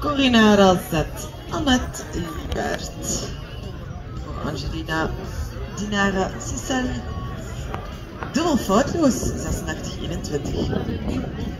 Corinna Razet, Annette Liebert. Angelina Dinara Sissel. Dubbel foutloos, 86-21.